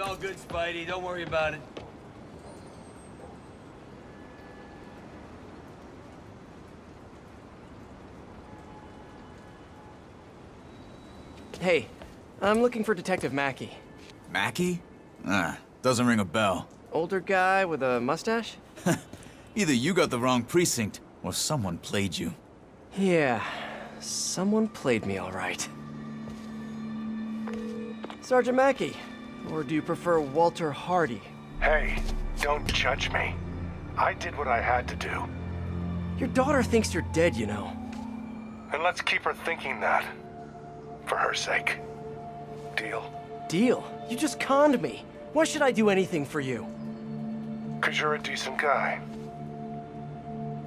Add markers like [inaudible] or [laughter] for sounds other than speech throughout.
all good, Spidey. Don't worry about it. Hey, I'm looking for Detective Mackey. Mackey? Ah, doesn't ring a bell. Older guy with a mustache? [laughs] Either you got the wrong precinct, or someone played you. Yeah, someone played me all right. Sergeant Mackey, or do you prefer Walter Hardy? Hey, don't judge me. I did what I had to do. Your daughter thinks you're dead, you know. And let's keep her thinking that. For her sake. Deal? Deal? You just conned me. Why should I do anything for you? Cause you're a decent guy.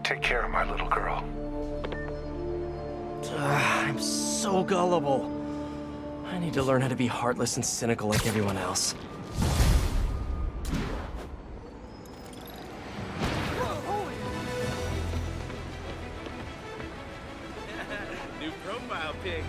Take care of my little girl. Ugh, I'm so gullible. I need to learn how to be heartless and cynical like everyone else. [laughs] New profile pic.